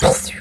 Best